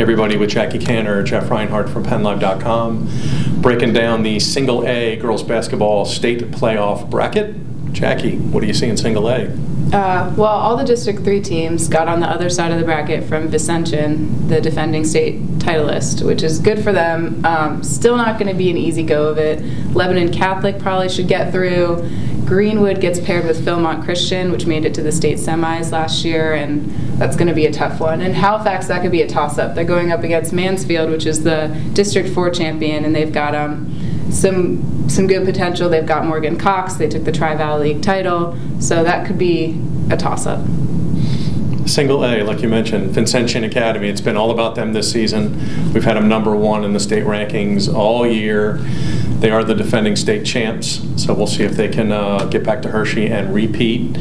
everybody with Jackie Canner, Jeff Reinhardt from PennLive.com, breaking down the single A girls basketball state playoff bracket. Jackie, what do you see in single A? Uh, well, all the District 3 teams got on the other side of the bracket from Vincentian, the defending state titleist, which is good for them. Um, still not going to be an easy go of it. Lebanon Catholic probably should get through. Greenwood gets paired with Philmont Christian, which made it to the state semis last year, and that's going to be a tough one. And Halifax, that could be a toss up. They're going up against Mansfield, which is the District 4 champion, and they've got um, some some good potential. They've got Morgan Cox. They took the Tri Valley League title, so that could be a toss up. Single A, like you mentioned, Vincentian Academy. It's been all about them this season. We've had them number one in the state rankings all year. They are the defending state champs, so we'll see if they can uh, get back to Hershey and repeat.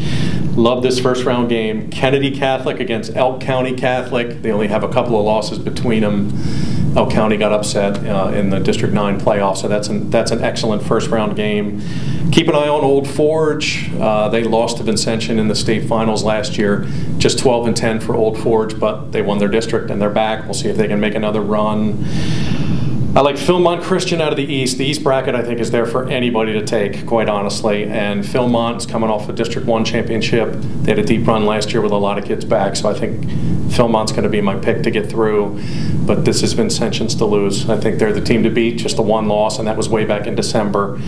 Love this first round game. Kennedy Catholic against Elk County Catholic. They only have a couple of losses between them. Elk County got upset uh, in the District 9 playoff, so that's an, that's an excellent first round game. Keep an eye on Old Forge. Uh, they lost to Vincentian in the state finals last year, just 12 and 10 for Old Forge, but they won their district and they're back. We'll see if they can make another run. I like Philmont Christian out of the East. The East bracket, I think, is there for anybody to take, quite honestly. And Philmont's coming off a District 1 championship. They had a deep run last year with a lot of kids back, so I think Philmont's going to be my pick to get through. But this is Vincentian's to lose. I think they're the team to beat, just the one loss, and that was way back in December.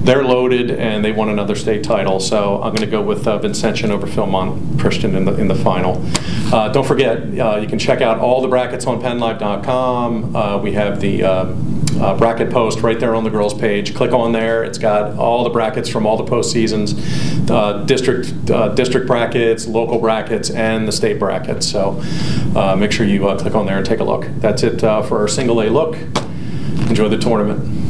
They're loaded, and they won another state title, so I'm going to go with uh, Vincentian over Philmont Christian in the, in the final. Uh, don't forget, uh, you can check out all the brackets on PennLive.com. Uh, we have the uh, uh, bracket post right there on the girls page. Click on there. It's got all the brackets from all the postseasons, uh, district uh, district brackets, local brackets, and the state brackets. So uh, make sure you uh, click on there and take a look. That's it for our single A look. Enjoy the tournament.